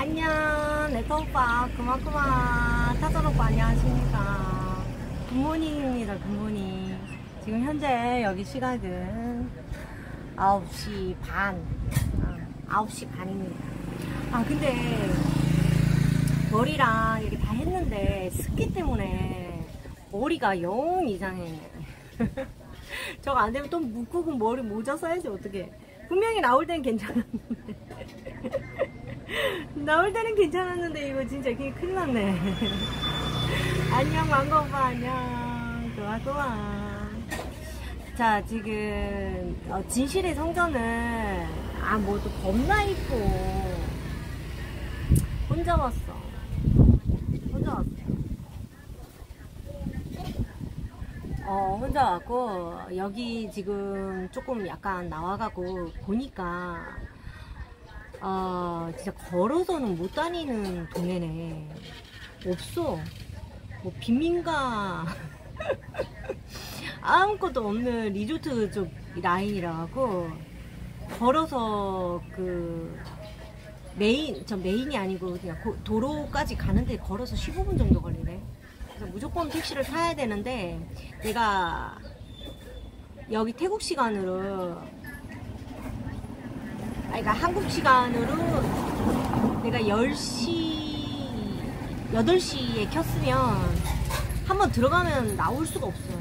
안녕. 네터 오빠 그만 그만. 타전 오빠 안녕하십니까. good morning입니다 good morning. 지금 현재 여기 시각은 9시 반. 아, 9시 반입니다. 아 근데 머리랑 이렇게 다 했는데 습기 때문에 머리가 영 이상해. 저거 안 되면 또 묶고 머리 모자 써야지 어떻게 분명히 나올 땐 괜찮았는데 나올 때는 괜찮았는데 이거 진짜 큰일 났네. 안녕 망고 오빠 안녕. 좋아 좋아. 자 지금 어, 진실의 성전은 아뭐또 겁나 이뻐 혼자 왔어. 혼자 왔어. 어 혼자 왔고 여기 지금 조금 약간 나와가고 보니까 아 진짜 걸어서는 못 다니는 동네네. 없어. 뭐 빈민가. 아무것도 없는 리조트 쪽 라인이라 하고 걸어서 그 메인 저 메인이 아니고 그냥 고- 도로까지 가는데 걸어서 15분 정도 걸리네. 그래서 무조건 택시를 타야 되는데 내가 여기 태국 시간으로 아니, 그러니까 한국 시간으로 내가 10시, 8시에 켰으면 한번 들어가면 나올 수가 없어.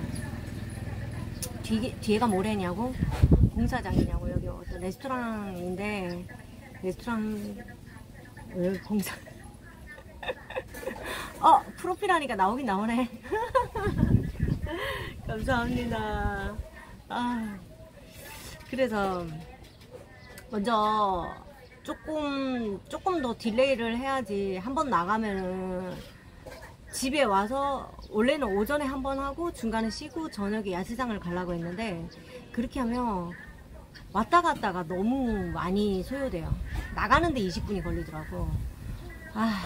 뒤에, 뒤에가 뭐래냐고? 공사장이냐고. 여기 어떤 레스토랑인데, 레스토랑, 왜 공사. 어, 프로필 하니까 나오긴 나오네. 감사합니다. 아, 그래서, 먼저 조금 조금 더 딜레이를 해야지 한 번 나가면은 집에 와서 원래는 오전에 한 번 하고 중간에 쉬고 저녁에 야시장을 가려고 했는데 그렇게 하면 왔다 갔다가 너무 많이 소요돼요. 나가는데 20분이 걸리더라고. 아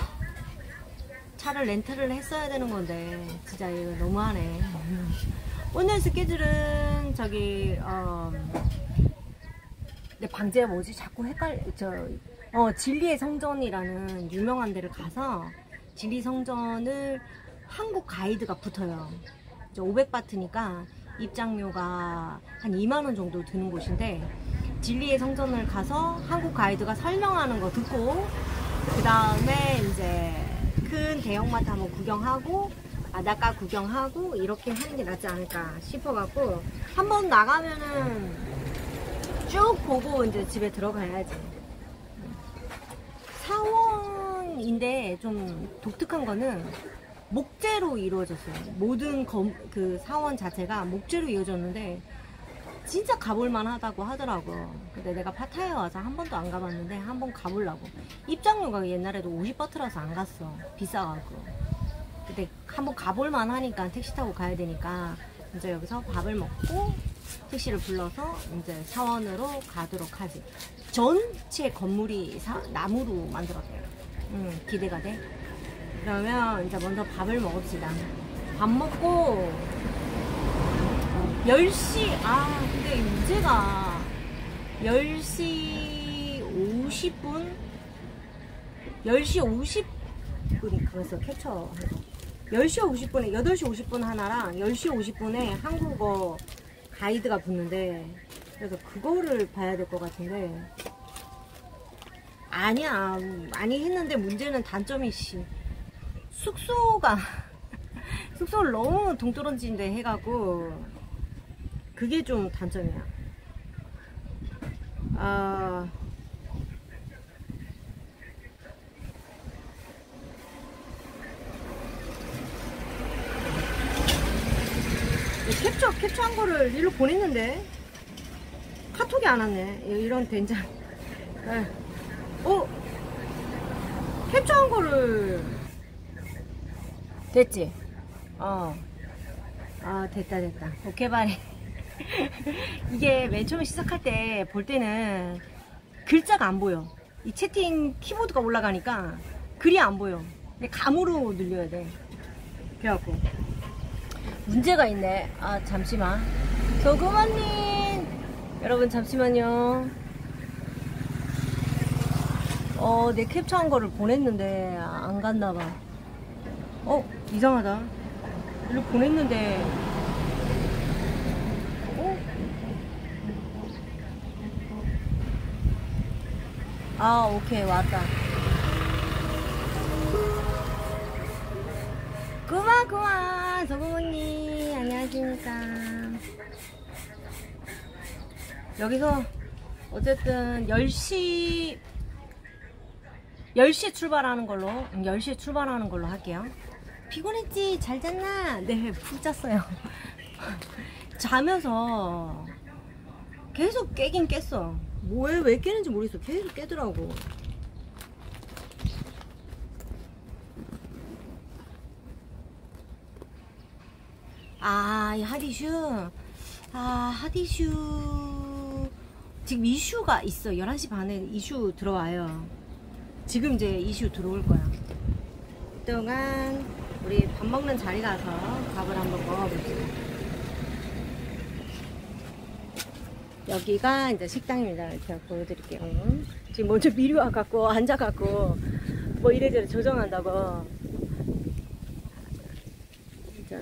차를 렌트를 했어야 되는 건데 진짜 이거 너무하네. 오늘 스케줄은 저기 어, 근데 방제가 뭐지? 자꾸 헷갈, 저, 어, 진리의 성전이라는 유명한 데를 가서 진리 성전을 한국 가이드가 붙어요. 500바트니까 입장료가 한 2만원 정도 드는 곳인데, 진리의 성전을 가서 한국 가이드가 설명하는 거 듣고, 그 다음에 이제 큰 대형마트 한번 구경하고, 바닷가 구경하고, 이렇게 하는 게 낫지 않을까 싶어갖고, 한번 나가면은 쭉 보고 이제 집에 들어가야지. 사원인데 좀 독특한 거는 목재로 이루어졌어요. 모든 검, 그 사원 자체가 목재로 이루어졌는데 진짜 가볼만 하다고 하더라고. 근데 내가 파타에 와서 한 번도 안 가봤는데 한 번 가보려고. 입장료가 옛날에도 50바트라서 안 갔어. 비싸가지고. 근데 한 번 가볼만 하니까 택시 타고 가야 되니까 이제 여기서 밥을 먹고 택시를 불러서 이제 사원으로 가도록 하지. 전체 건물이 사- 나무로 만들었대요. 음, 기대가 돼. 그러면 이제 먼저 밥을 먹읍시다. 밥 먹고 10시, 아, 근데 문제가 10시 50분? 10시 50분이 그래서 캡처. 10시 50분에, 8시 50분 하나랑 10시 50분에 한국어 가이드가 붙는데, 그래서 그거를 봐야 될 것 같은데, 아니야. 많이 했는데 문제는 단점이, 씨. 숙소가, 숙소를 너무 동떨어진데 해가고, 그게 좀 단점이야. 아, 캡처, 캡처한 거를 일로 보냈는데, 카톡이 안 왔네. 이런 된장. 에. 어? 캡처한 거를, 됐지? 어. 아, 됐다, 됐다. 오케이, 바리. 이게 맨 처음에 시작할 때 볼 때는 글자가 안 보여. 이 채팅 키보드가 올라가니까 글이 안 보여. 근데 감으로 늘려야 돼. 그래갖고. 문제가 있네. 아, 잠시만. 조그만님! 여러분, 잠시만요. 어, 내 캡처한 거를 보냈는데 안 갔나 봐. 어, 이상하다. 일로 보냈는데. 어? 아, 오케이, 왔다. 그만. 저부모님, 안녕하십니까. 여기서, 어쨌든, 10시, 10시에 출발하는 걸로, 응, 10시에 출발하는 걸로 할게요. 피곤했지? 잘 잤나? 네, 푹 잤어요. 자면서 계속 깨긴 깼어. 뭐에 왜 깨는지 모르겠어. 계속 깨더라고. 아, 이 하디슈. 아, 하디슈. 지금 이슈가 있어. 11시 반에 이슈 들어와요. 지금 이제 이슈 들어올 거야. 동안 우리 밥 먹는 자리 가서 밥을 한번 먹어볼게요. 여기가 이제 식당입니다. 제가 보여드릴게요. 지금 먼저 미리 와갖고 앉아갖고 뭐 이래저래 조정한다고. 진짜.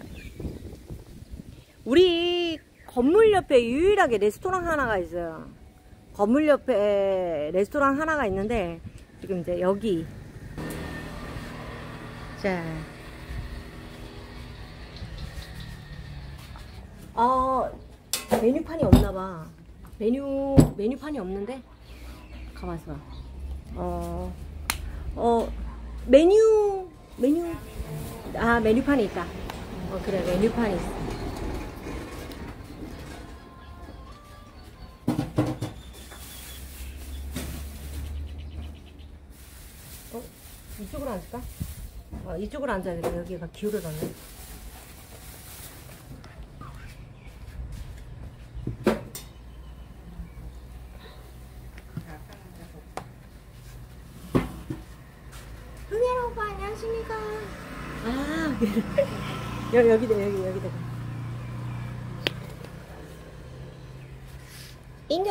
우리 건물 옆에 유일하게 레스토랑 하나가 있어요. 건물 옆에 레스토랑 하나가 있는데 지금 이제 여기 자. 어, 메뉴판이 없나봐. 메뉴, 메뉴판이 없는데? 가만있어 봐. 어, 어, 메뉴, 메뉴, 아, 메뉴판이 있다. 어, 그래, 메뉴판이 있어. 어? 앉을까? 어, 이쪽으로 앉아야겠다. 여기가 기울어졌네. 흥혜라 오빠 안녕하십니까? 아, 여기, 여기다, 여기, 여기다.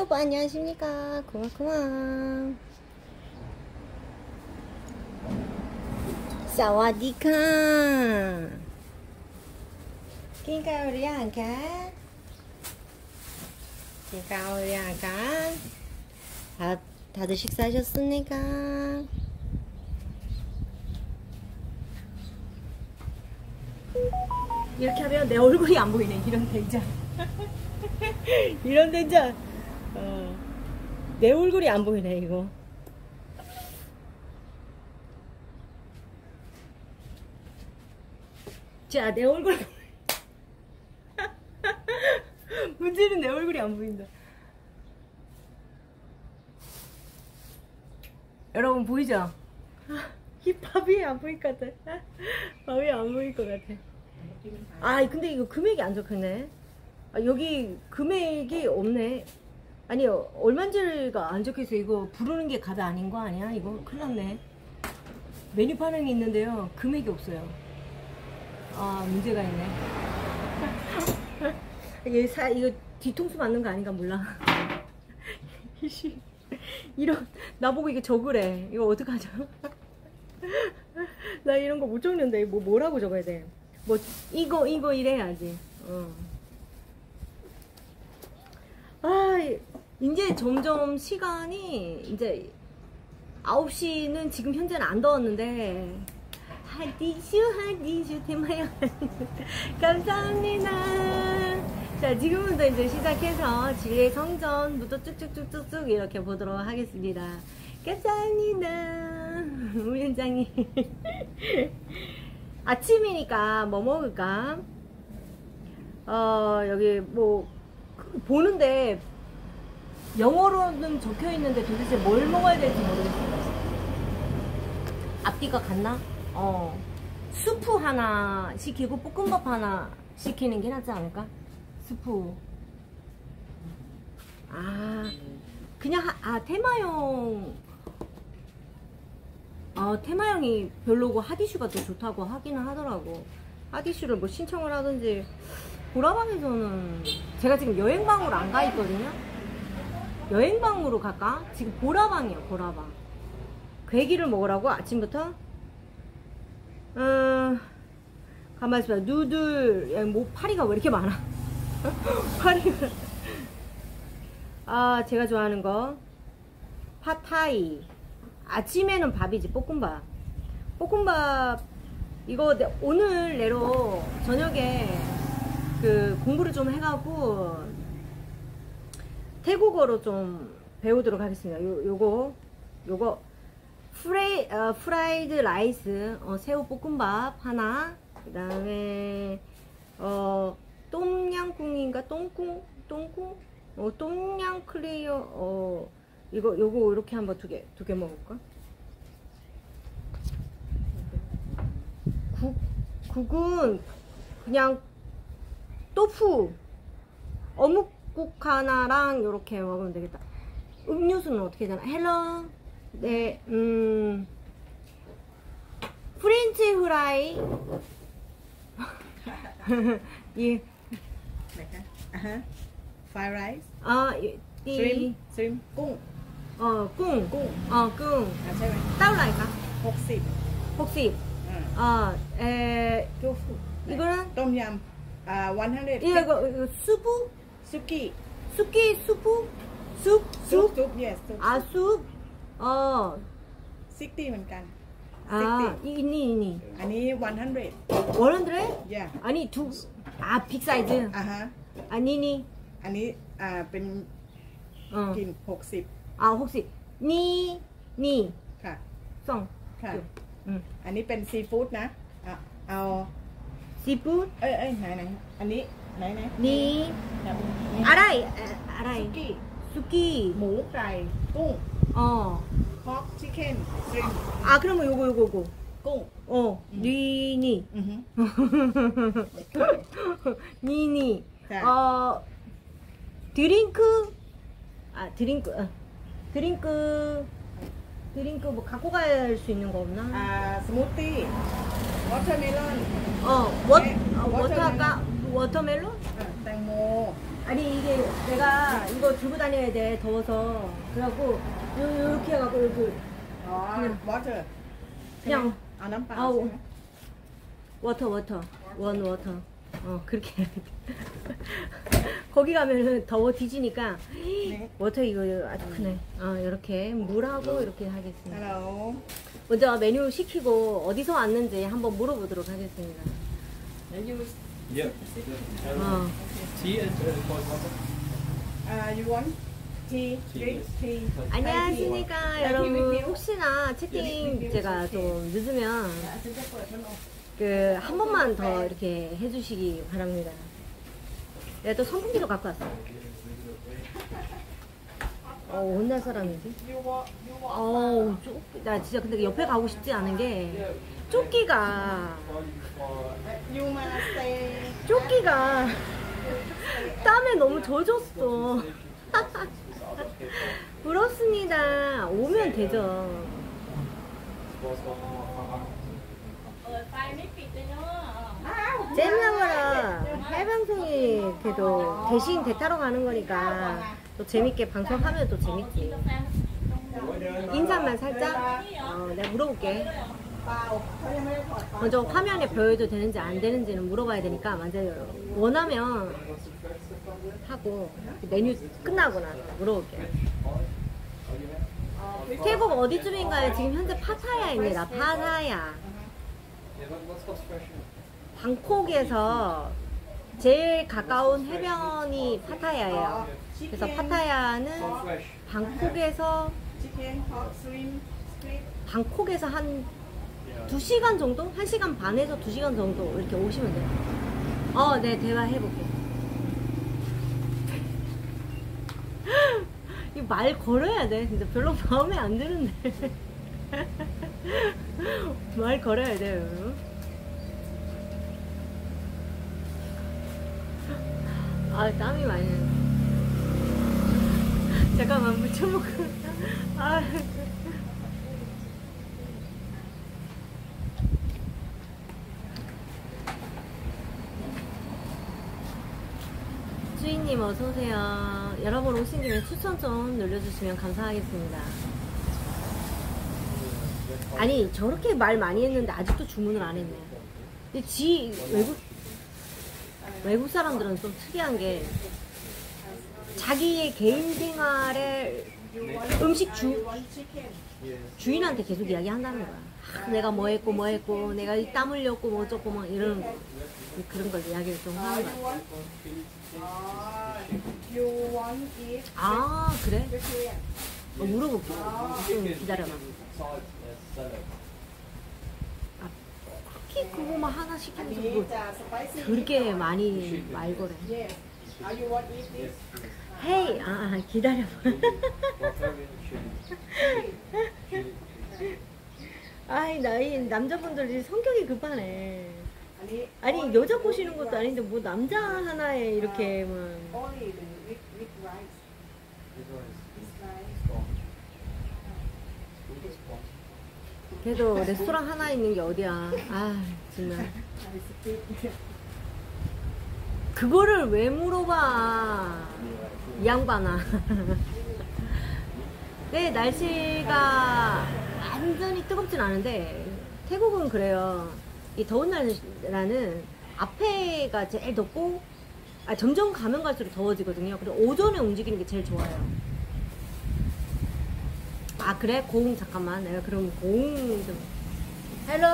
오빠 안녕하십니까? 고마, 고마. 사와디카. 긴가 우리 안가? 긴가 우리 안가? 다, 다들 식사하셨습니까? 이렇게 하면 내 얼굴이 안 보이네. 이런 된장. 이런 된장. 어, 내 얼굴이 안 보이네, 이거. 자, 내 얼굴. 문제는 내 얼굴이 안 보인다. 여러분 보이죠? 이 밥이 안 보일 것 같아. 밥이 안 보일 것 같아. 아, 근데 이거 금액이 안 적혔네. 아, 여기 금액이 없네. 아니, 얼마인지가 안 적혀서 이거 부르는 게 값이 아닌 거 아니야? 이거 큰일 났네. 메뉴판이 있는데요. 금액이 없어요. 아, 문제가 있네. 얘 사, 이거 뒤통수 맞는 거 아닌가 몰라. 이런, 나보고 이거 적으래. 이거 어떡하죠? 나 이런 거 못 적는데, 뭐, 뭐라고 적어야 돼? 뭐, 이거, 이거 이래야지. 어. 아, 이제 점점 시간이, 이제, 9시는 지금 현재는 안 더웠는데, 하디슈 하디슈 테마야 감사합니다. 자 지금부터 이제 시작해서 지뢰 성전부터 쭉쭉쭉쭉쭉 이렇게 보도록 하겠습니다. 감사합니다. 우리 현장님. 아침이니까 뭐 먹을까? 어 여기 뭐 보는데 영어로는 적혀 있는데 도대체 뭘 먹어야 될지 모르겠어요 앞뒤가 같나? 어, 수프 하나 시키고 볶음밥 하나 시키는 게 낫지 않을까? 수프. 아, 그냥, 하, 아, 테마용. 아, 테마용이 별로고 하디슈가 더 좋다고 하기는 하더라고. 하디슈를 뭐 신청을 하든지. 보라방에서는 제가 지금 여행방으로 안 가 있거든요. 여행방으로 갈까? 지금 보라방이에요, 보라방. 괴기를 먹으라고 아침부터? 음, 가만히 있어봐. 누들, 야, 뭐, 파리가 왜 이렇게 많아? 파리가. 아, 제가 좋아하는 거. 파타이. 아침에는 밥이지, 볶음밥. 볶음밥, 이거 내- 오늘 내로 저녁에 그 공부를 좀 해가고 태국어로 좀 배우도록 하겠습니다. 요, 요거, 요거, fry, 어, fried rice, 어, 새우 볶음밥 하나, 그 다음에, 어, 똠양꿍인가? 똥꿍? 똥꿍? 어, 똠양 clear, 어, 이거, 요거 이렇게 한번 두 개, 두 개 먹을까? 국, 국은 그냥 또프, 어묵국 하나랑 이렇게 먹으면 되겠다. 음료수는 어떻게 되나? 헬로, でうんフレンチフライ you like that? Uh huh fried rice? ờ đi shrimp? Shrimp? cung ờ cung cung ờ cung tao lại cả hộp xịt hộp xịt ờ 에 tofu. 이거는? 똠얌 아100 이거 이거 수프 수키 수키 수프 쑥쑥? yes 아 쑥. 어, ซิกตี้เหมือนกัน 아, 이- 이니, 이니. อันนี้วันฮันเด 원한드레? yeah 아니, 두, 아, 빅사이즈. อ่ะฮะ 아니니, อันนี้อ่าเป็น 어. กินหกสิบ 아, 혹시, 니, 니, ค่ะ 성. ค่ะ 응. อันนี้เป็นซีฟู้ดนะอ่ะเอา 시푸, เอ้ยเอ้ยไหนไหนอันนี้ไหนไหน 니, แบบนี้ 아라이, 아, ซุ 아라이. กี้ 수기, หมูไก่กุ้ง 어. 버 치킨 드림. 아 그러면 요거 요거 요거. 꽁. 어. 음. 니니. 니니. 어. drink. 아 drink. 어. drink. drink 뭐 갖고 갈 수 있는 거 없나? 아 스무디. watermelon. 어. 워. 네. 어, water 아까 watermelon? 아, แตงโม. 아니 이게 내가 이거 들고 다녀야 돼 더워서 그래갖고 요, 요렇게 해갖고 이렇게 아, 그냥. 맞아. 그냥 안 한바. 아우. water water one water 어 그렇게 거기 가면은 더워 뒤지니까 네. water 이거 아주 크네 어 이렇게 물하고 네. 이렇게 하겠습니다 먼저 메뉴 시키고 어디서 왔는지 한번 물어보도록 하겠습니다 메뉴 Yeah. Oh. Uh. Tea and cold water. Uh, you want? 안녕하십니까 여러분. 혹시나 채팅 제가 좀 늦으면 그 한 번만 더 이렇게 해주시기 바랍니다. 내가 또 선풍기도 갖고 왔어 어 온날 사람이지 어나 진짜 근데 옆에 가고 싶지 않은 게 조끼가. 조끼가. 땀에 너무 젖었어. 부럽습니다. 오면 되죠. 재미하거라. 해방송이 그래도 대신 대타러 가는 거니까 또 재밌게 방송하면 또 재밌지. 인사만 살짝? 어, 내가 물어볼게. 먼저 화면에 보여도 되는지 안 되는지는 물어봐야 되니까 만약에 원하면 하고 메뉴 끝나고 나서 물어볼게요. 태국 어디쯤인가요? 지금 현재 파타야입니다. 파타야. 방콕에서 제일 가까운 해변이 파타야예요. 그래서 파타야는 방콕에서 방콕에서 한 2시간 정도? 1시간 반에서 2시간 정도 이렇게 오시면 돼요. 어, 네, 대화해볼게. 이말 걸어야 돼. 근데 별로 마음에 안 드는데. 말 걸어야 돼요. 아, 땀이 많이 나네. 잠깐만, 묻혀먹고. 아. 주인님 어서오세요. 여러분 오신 김에 추천 좀 눌러주시면 감사하겠습니다. 아니 저렇게 말 많이 했는데 아직도 주문을 안 했네. 근데 지 외국 외국 사람들은 좀 특이한 게 자기의 개인 생활에 음식 주 주인한테 계속 이야기한다는 거야. 아, 내가 뭐 했고 뭐 했고 내가 이땀 흘렸고 뭐 어쩌고 막 이런 그런 걸 이야기를 좀 하는 거야. You want it 아 그래? 어, 물어볼게. 좀 기다려봐. Salad. 특히 그거만 하나 시키면서 뭐 uh, spicy. 그렇게 많이 말 거래. Yes. Uh, you want eat this? 헤이, 아, 아, 기다려봐. 아이, 나이 남자분들이 성격이 급하네. 아니, 여자 꼬시는 것도 아닌데, 뭐, 남자 하나에 이렇게, 뭐. 그래도 레스토랑 하나 있는 게 어디야. 아, 정말. 그거를 왜 물어봐. 이 양반아. 네, 날씨가 완전히 뜨겁진 않은데, 태국은 그래요. 이 더운 날에는 앞에가 제일 덥고, 아, 점점 가면 갈수록 더워지거든요. 그리고 오전에 움직이는 게 제일 좋아요. 아, 그래? 고흥, 잠깐만. 내가 그럼 고흥 좀. 헬로.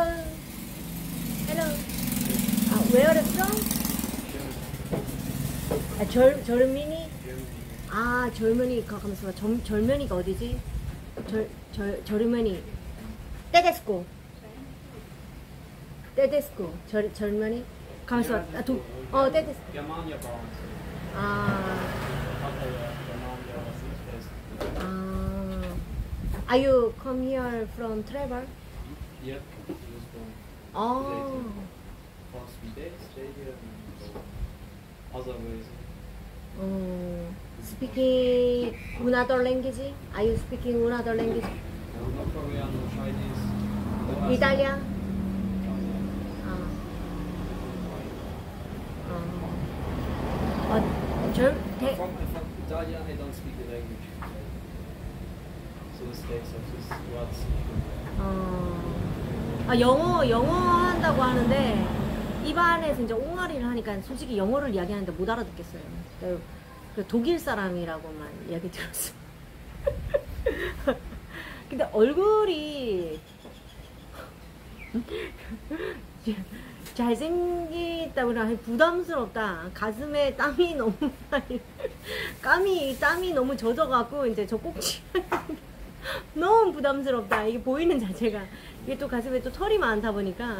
헬로. 아, you from? 아, 절, 절미니? 아, 절면이, 가면서 절, 절면이가 어디지? 절, 절, 절면이. 떼데스코. 떼데스코. 절, 절면이? 가면서, 아, 도, 어, 떼데스 Germania Balance. 아. 아. Are you come here from travel? Yep. 아, past three days, stay here and other ways. 어, speaking another language? Are you speaking another language? No Korean, Chinese. Italian? Italian. 아. 어, 어, 절, 대, From, from Italian, I don't speak the language. So the states of this words. 어, 아, 영어, 영어 한다고 하는데, 입안에서 이제 옹알이를 하니까 솔직히 영어를 이야기하는데 못 알아듣겠어요. 그, 그 독일 사람이라고만 이야기 들었어. 근데 얼굴이 잘생기다 그래 부담스럽다. 가슴에 땀이 너무 많이, 땀이, 너무 젖어갖고 이제 저 꼭지. 너무 부담스럽다. 이게 보이는 자체가. 이게 또 가슴에 또 털이 많다 보니까.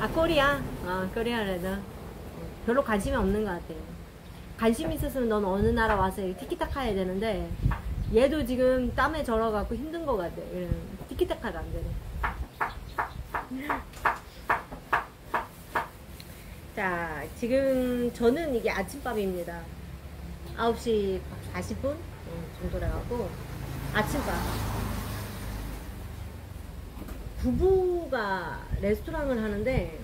아, 코리아? 아, 코리아래도. 별로 관심이 없는 것 같아요. 관심 있었으면 넌 어느 나라 와서 티키타카 해야 되는데, 얘도 지금 땀에 절어갖고 힘든 것 같아. 예, 티키타카가 안 되네. 자, 지금 저는 이게 아침밥입니다. 9시 40분? 정도라갖고. 아침밥. 부부가 레스토랑을 하는데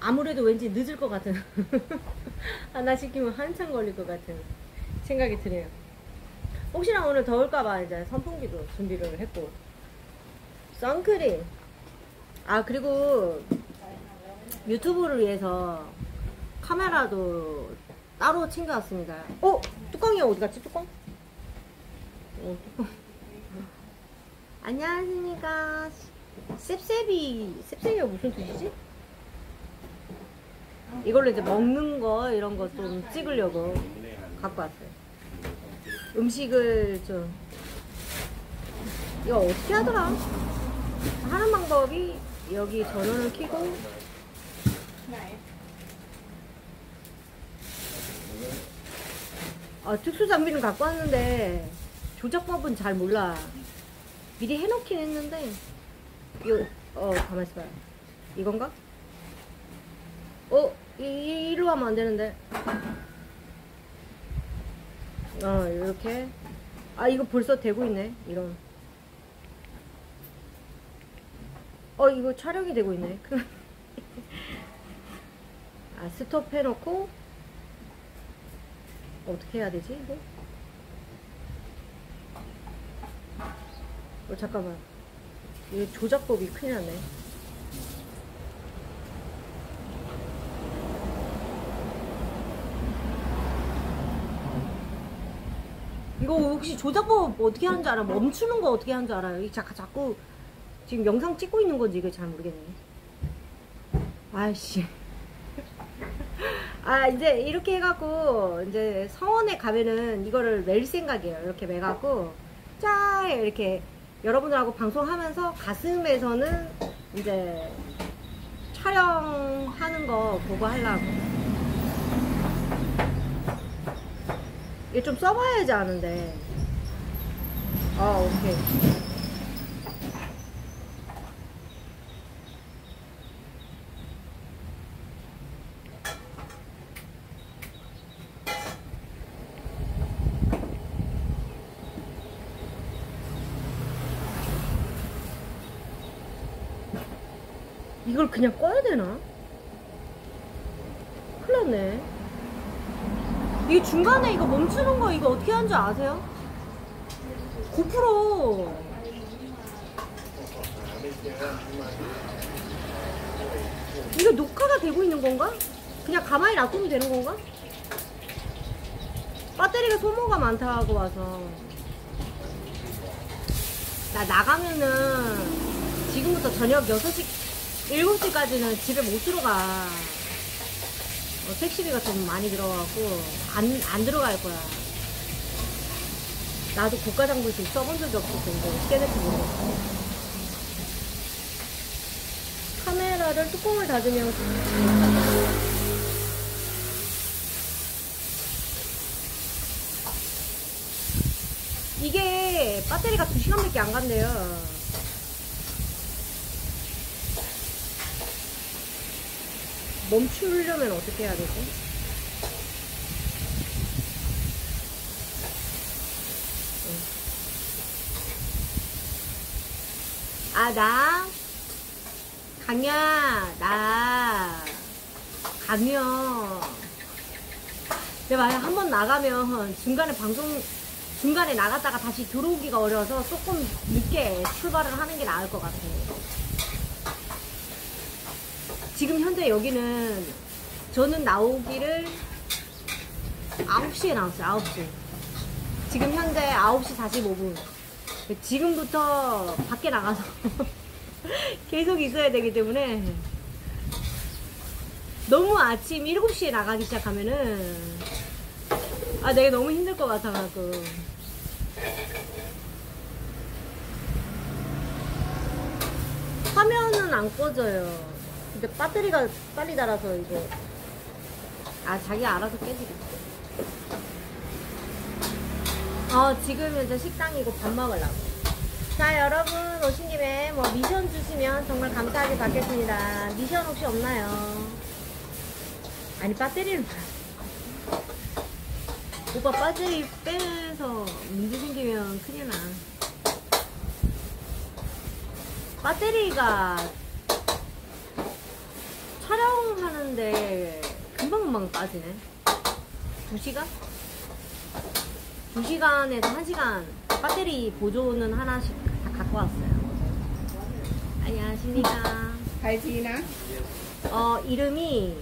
아무래도 왠지 늦을 것 같은 하나 시키면 한참 걸릴 것 같은 생각이 드네요. 혹시나 오늘 더울까봐 이제 선풍기도 준비를 했고 선크림 아 그리고 유튜브를 위해서 카메라도 따로 챙겨왔습니다. 어? 뚜껑이 어디 갔지? 뚜껑? 어, 뚜껑. 안녕하십니까. 셉셉이, 셉셉이가 무슨 뜻이지? 이걸로 이제 먹는 거, 이런 거 좀 찍으려고 갖고 왔어요. 음식을 좀. 이거 어떻게 하더라? 하는 방법이 여기 전원을 켜고. 아, 특수 장비는 갖고 왔는데 조작법은 잘 몰라. 미리 해놓긴 했는데 이거 어 가만 있어봐요. 이건가? 어 이, 이- 이리로 하면 안 되는데. 어 이렇게 아 이거 벌써 되고 있네 이런. 어 이거 촬영이 되고 있네. 아 스톱 해놓고 어떻게 해야 되지 이거? 어, 잠깐만. 이 조작법이 큰일 났네. 이거 혹시 조작법 어떻게 하는지 알아? 멈추는 거 어떻게 하는지 알아요? 이 자꾸, 자꾸 지금 영상 찍고 있는 건지 이거 잘 모르겠네. 아이씨. 아, 이제 이렇게 해갖고, 이제 성원에 가면은 이거를 멜 생각이에요. 이렇게 매갖고, 짜! 이렇게 여러분들하고 방송하면서 가슴에서는 이제 촬영하는 거 보고 하려고. 이게 좀 써봐야지 아는데. 아, 오케이. 이걸 그냥 꺼야 되나? 큰일 났네. 이게 중간에 이거 멈추는 거 이거 어떻게 하는 줄 아세요? 고프로. 이거 녹화가 되고 있는 건가? 그냥 가만히 놔두면 되는 건가? 배터리가 소모가 많다고 와서. 나 나가면은 지금부터 저녁 6시, 7시까지는 집에 못 들어가. 어, 택시비가 좀 많이 들어가고, 안, 안 들어갈 거야. 나도 고가장부식 써본 적이 없어서 이거 어떻게 될지 모르겠어. 카메라를 뚜껑을 닫으면 이게 배터리가 2시간밖에 안 간대요. 멈추려면 어떻게 해야 되지? 아, 나, 강야, 나, 강요. 내가 만약 한 번 나가면 중간에 방송, 중간에 나갔다가 다시 들어오기가 어려워서 조금 늦게 출발을 하는 게 나을 것 같아. 지금 현재 여기는 저는 나오기를 9시에 나왔어요, 9시. 지금 현재 9시 45분. 지금부터 밖에 나가서 계속 있어야 되기 때문에 너무 아침 7시에 나가기 시작하면은 아 내가 너무 힘들 것 같아가지고 화면은 안 꺼져요 근데 배터리가 빨리 닳아서 이거 아 자기가 알아서 깨지겠지 어, 지금 이제 식당이고 밥 먹으려고. 자, 여러분, 오신 김에 뭐 미션 주시면 정말 감사하게 받겠습니다. 미션 혹시 없나요? 아니, 배터리를. 오빠 배터리 빼면서 문제 생기면 큰일 나. 배터리가 촬영하는데 금방금방 빠지네. 2시간? 2시간에서 1시간 배터리 보조는 하나씩 다 갖고 왔어요. 안녕하십니까. Tina. 어, 이름이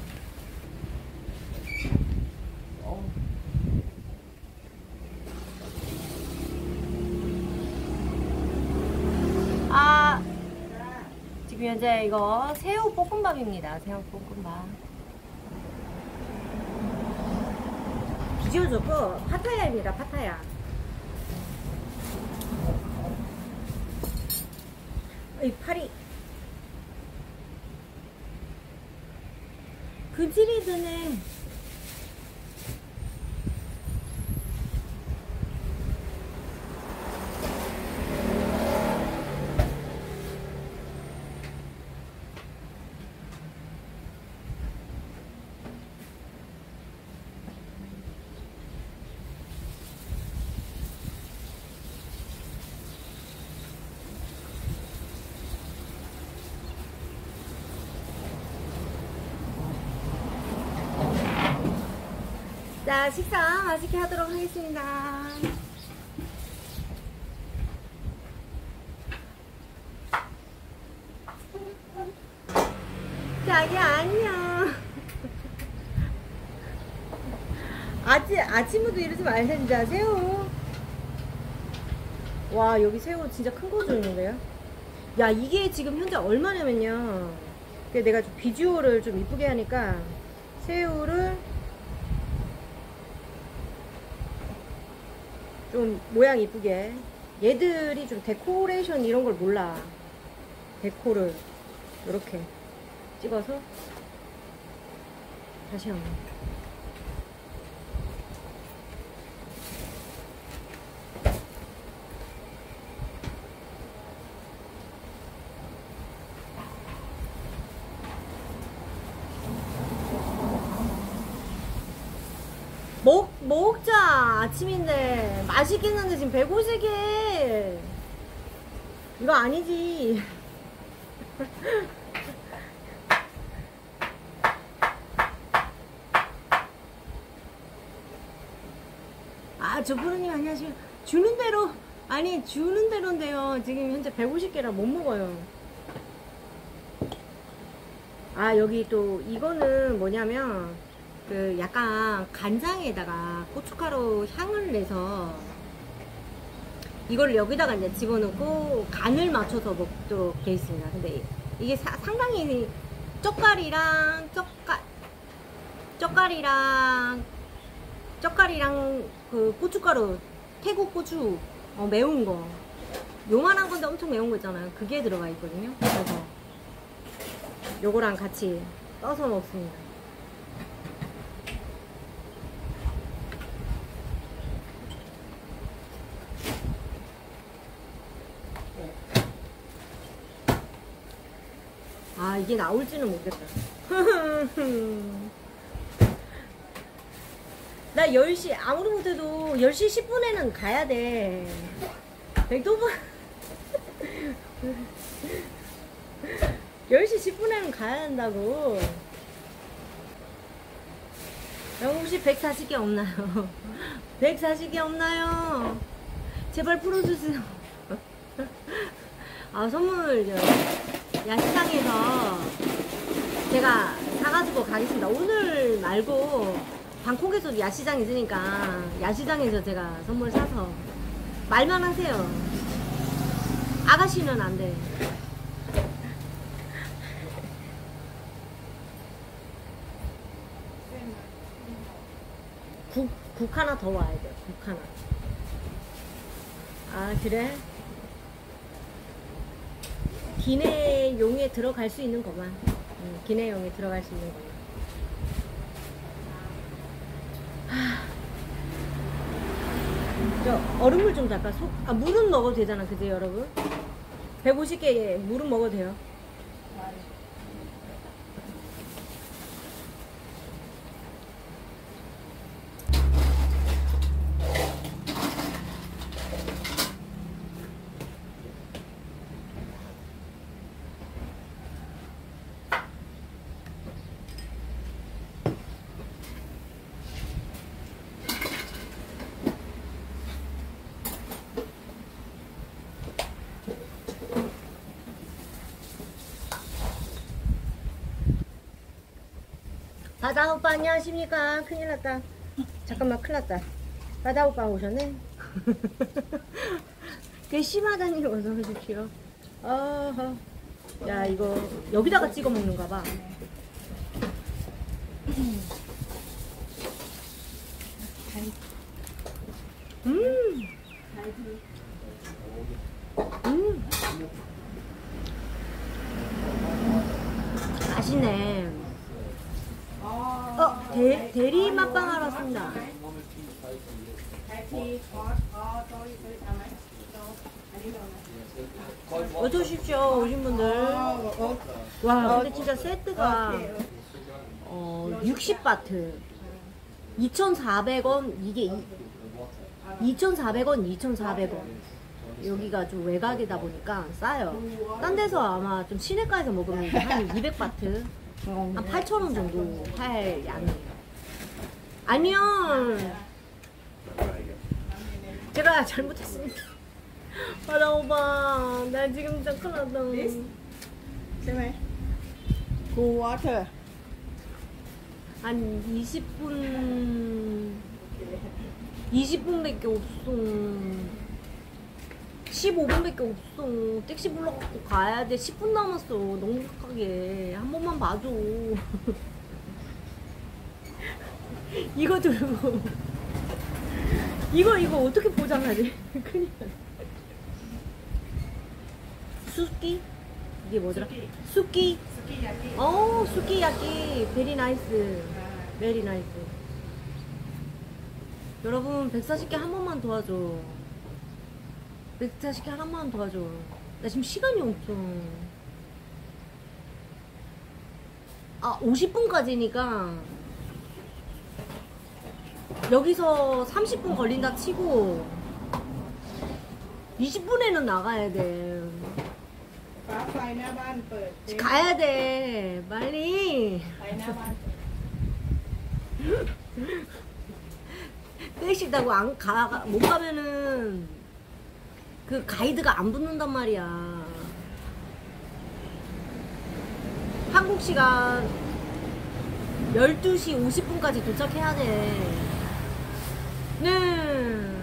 현재 이거 새우 볶음밥입니다. 새우 볶음밥. 비주얼 파타야입니다. 파타야. 이 팔이 근질이 드네. 자, 식사 맛있게 하도록 하겠습니다. 자기 안녕. 아침, 아침부터 이러지 말텐데, 새우. 와, 여기 새우 진짜 큰 거 주는데요? 야, 이게 지금 현재 얼마냐면요. 내가 좀 비주얼을 좀 이쁘게 하니까 새우를 좀 모양 이쁘게. 얘들이 좀 데코레이션 이런 걸 몰라. 데코를 이렇게 찍어서 다시 한번 먹, 먹자 아침인데 맛있겠는데 지금 150개 이거 아니지. 아 저프로님 안녕하세요. 주는 대로 아니 주는 대로인데요. 지금 현재 150개라 못 먹어요. 아 여기 또 이거는 뭐냐면 그 약간 간장에다가 고춧가루 향을 내서 이걸 여기다가 이제 집어넣고 간을 맞춰서 먹도록 되어 있습니다. 근데 이게 사- 상당히 젓갈이랑 젓갈 젓갈이랑 젓갈이랑 그 고춧가루 태국 고추 어, 매운 거 요만한 건데 엄청 매운 거 있잖아요. 그게 들어가 있거든요. 그래서 요거랑 같이 떠서 먹습니다. 아 이게 나올지는 모르겠다. 나 10시 아무리 못해도 10시 10분에는 가야 돼. 백도번 10시 10분에는 가야 한다고. 형 혹시 140개 없나요? 140개 없나요? 제발 풀어주세요. 아 선물 저 야시장에서 제가 사가지고 가겠습니다. 오늘 말고 방콕에서도 야시장 있으니까 야시장에서 제가 선물 사서 말만 하세요. 아가씨는 안 돼. 국, 국 하나 더 와야 돼. 국 하나. 아, 그래? 기내용에 들어갈 수 있는 것만. 응, 기내용에 들어갈 수 있는 것만. 하. 저 얼음물 좀 닦아. 속, 아, 물은 먹어도 되잖아. 그지, 여러분? 150개 물은 먹어도 돼요. 바다 오빠 안녕하십니까? 큰일 났다. 잠깐만 큰일 났다. 바다 오빠 오셨네? 괘씸하다니 어서 오십시오. 어허. 야 이거 여기다가 찍어 먹는가 봐. 음. 음. 맛있네. 어, 대, 대리 맛방 하러 왔습니다. 어서 오십시오, 오신 분들. 와, 근데 진짜 세트가 어, 세트 2,400원 이게 2,400원 2,400원. 여기가 좀 외곽이다 보니까 싸요. 딴 데서 아마 좀 시내가에서 먹으면 한 200바트? 한 8,000원 정도 할 양이에요. 안녕 제가 잘못했습니다. 아, 봐라 오빠 나 지금 착한 하다. 제발. 고 와트 한 20분 20분밖에 없어 15분밖에 없어 택시 불러갖고 가야 돼. 10분 남았어 너무 착하게. 한 번만 봐줘. 이거 들고. 이거 이거 어떻게 돼? 큰일 났네. 수끼 이게 뭐더라? 수 끼 Sukiyaki. 어, Sukiyaki very nice. very nice. 여러분, 140개 한 번만 도와줘. 140개 한 번만 도와줘. 나 지금 시간이 없어. 아, 50분까지니까 여기서 30분 걸린다 치고 20분에는 나가야 돼. ฟ้าไฟหน้าบ้านเปิดเจ๊ 가야 돼. 빨리. ไฟหน้าบ้าน 택시 타고 안 가, 가- 못 가면은 그 가이드가 안 붙는단 말이야. 한국 시간 12시 50분까지 도착해야 돼. 네.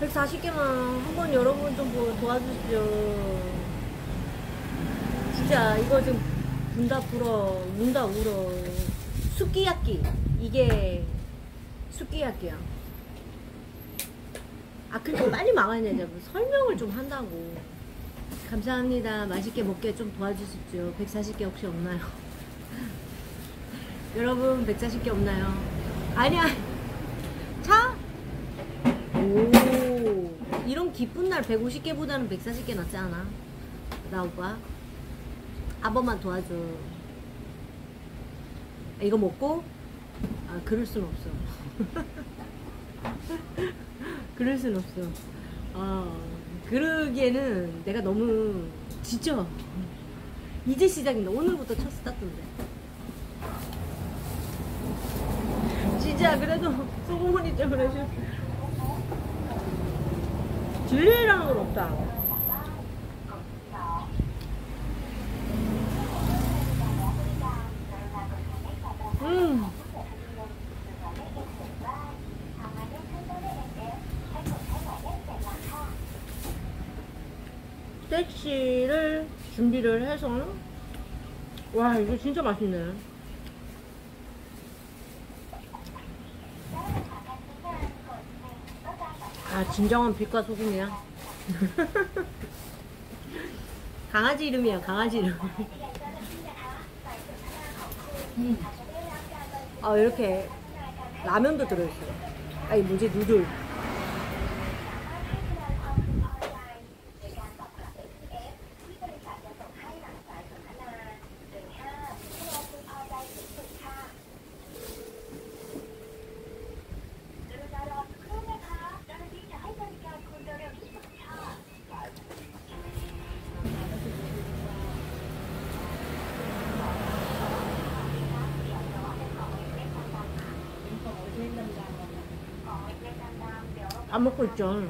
140개만 한번 여러분 좀 도- 도와주십시오. 진짜 이거 지금 문다 불어, 문다 울어. 수끼야끼. 이게 수끼야끼야. 아, 그리고 빨리 막아야 되냐고. 설명을 좀 한다고. 감사합니다. 맛있게 먹게 좀 도와주십시오. 140개 혹시 없나요? 여러분, 140개 없나요? 아니야. 차? 오. 이런 기쁜 날 150개보다는 140개 낫지 않아? 나 오빠. 한 번만 도와줘. 아, 이거 먹고? 아, 그럴 순 없어. 그럴 순 없어. 아, 그러기에는 내가 너무 진짜 이제 시작인데 오늘부터 첫 스타트인데. 진짜 그래도 때문에 좀 질리라는 건 없다. 음. 택시를 준비를 해서 와 이거 진짜 맛있네 아 진정한 빛과 소금이야 강아지 이름이야 강아지 이름 음. 아 이렇게 라면도 들어있어요. 아니 뭐지? 누들 안 먹고 있죠.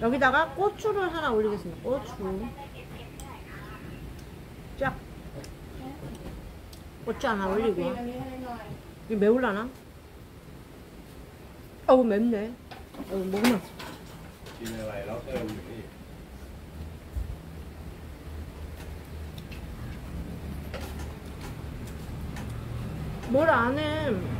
여기다가 고추를 하나 올리겠습니다. 고추. 쫙. 고추 하나 올리고. 이게 매울라나? 어우 맵네. 어우 먹으면 뭘안 해.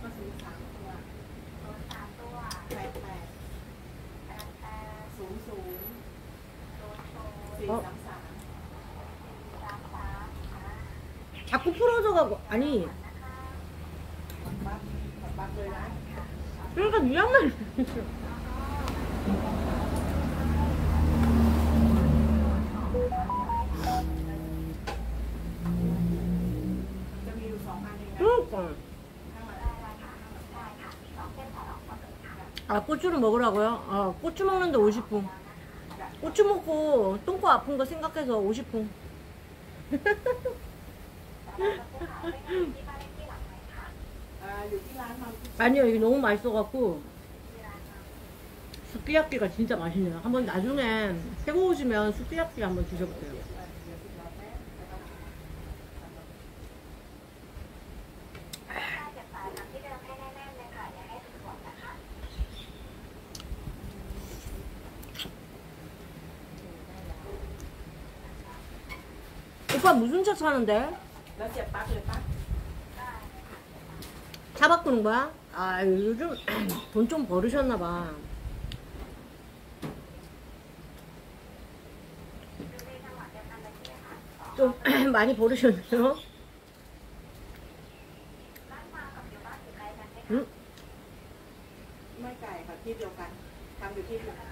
조금 아 고추를 먹으라고요? 아 고추 먹는데 50풍 고추 먹고 똥꼬 아픈 거 생각해서 50풍 아니요 이게 너무 맛있어갖고. 숙기야끼가 진짜 맛있네요. 한번 나중에 태국 오시면 숙기야끼 한번 드셔보세요. 무슨 차 사는데? แล้วเสียบปลั๊กเลยปะ 차 바꾸는 거야? 아 요즘 돈 좀 벌으셨나 봐. 좀 많이 벌으셨네요. 응? ไม่ไก่ค่ะที่เดียวกันทำอยู่ที่เดียวกัน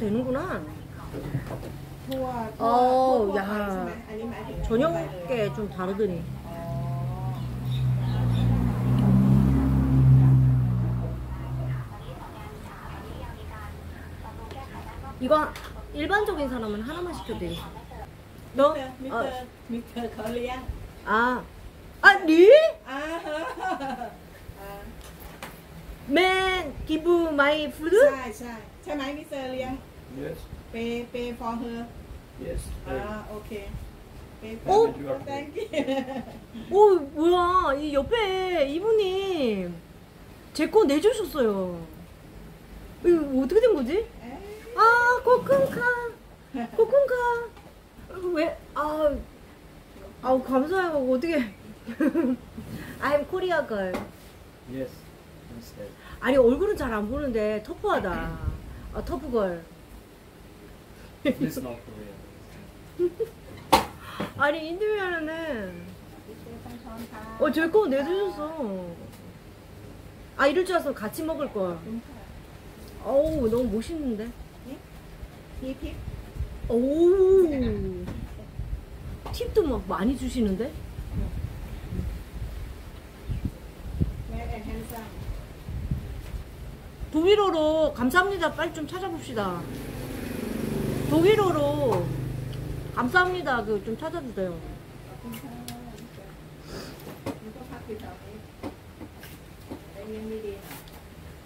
หมายถึง 저녁에 좀 다르더니. อ๋อ 이거 일반적인 사람은 하나만 시켜도 돼. 너? มิส 어, เตอร์มิสเตอร์เขาเลี้ยง 아, 아, 리? อ่าฮะอ่า 맨 give my food? ใช่ใช่ใช่ไหมมิสเตอร์เลี้ยง Yes. Pay, pay for her. Yes. 아, okay. Pay for 오! her. Thank you. 오 뭐야 이 옆에 이분이 제 거 내주셨어요. 이 어떻게 된 거지? 아 코쿤카 코쿤카 왜아 아우 감사해요 어떻게 I'm Korea girl. Yes. 아니 얼굴은 잘 안 보는데 터프하다. 아, 터프걸. 아니 인터뷰하는 어 저희 내주셨어. 아 이럴 줄 알았어. 같이 먹을 거야. 어우 너무 멋있는데? 예? 오 팁도 막 많이 주시는데? 도미로로 감사합니다. 빨리 좀 찾아봅시다. 독일어로 감사합니다. 그 좀 찾아주세요.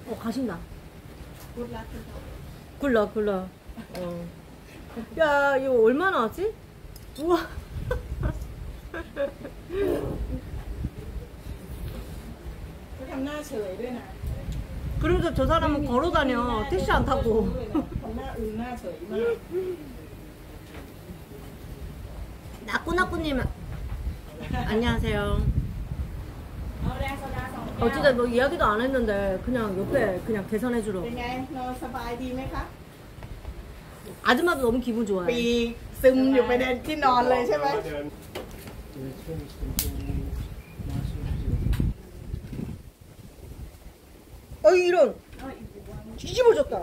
어 가신다. 굴라 굴라. 어. 야 이거 얼마나 하지? 우와. 그러면서 저 사람은 걸어 다녀 택시 안 타고. ทำหน้าอึ้งหน้าเฉยมาก 나꾸나꾸님, 안녕하세요. เอาแรงโซดาสองแก้ว 어찌다 뭐 이야기도 안 했는데 그냥 옆에 그냥 계산해주러. เป็นไงนอนสบายดีไหมคะ 아줌마도 너무 기분 좋아요. ปีซึมอยู่ไปเดินที่นอนเลยใช่ไหม เดิน 어 이런 뒤집어졌다.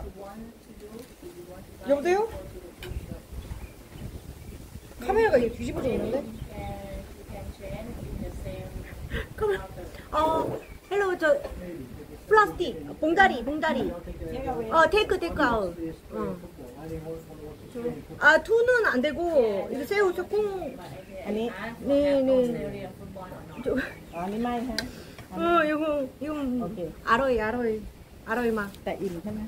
여보세요? 카메라가 이게 뒤집어져 있는데? 카메라. 어, hello 저 플라스틱 봉다리 봉다리. 어 테이크 테이크 아웃. 어. 아 투는 안 되고 이거 새우 조금. 아니. 네 네. 저, 아니만 해. 어 이거 이거 알어이 알어이 알어이 막. 나 이리 하나.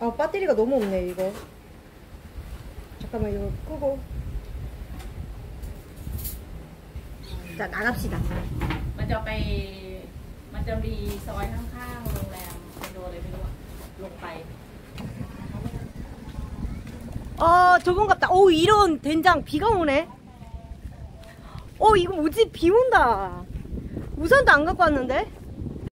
아 배터리가 너무 없네 이거. 잠깐만 이거 끄고. 자 나갑시다. 아 어, 저건같다. 오 이런 된장 비가 오네. 어 이거 뭐지? 비 온다. 우산도 안 갖고 왔는데?